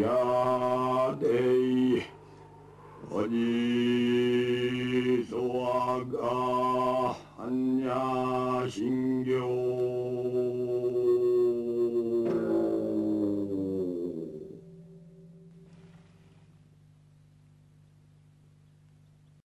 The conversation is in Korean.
야대이 어디소아가 한냐, 신교